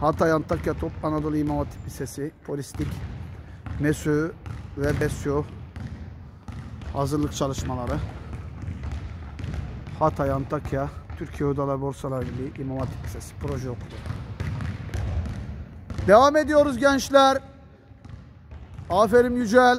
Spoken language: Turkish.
Hatay Antakya Top Anadolu İmam Hatip Lisesi Polistik MESÖ ve BESYO hazırlık çalışmaları Hatay Antakya Türkiye Odalar Borsalar Birliği İmam Hatip Lisesi proje okulu. Devam ediyoruz gençler. Aferin Yücel.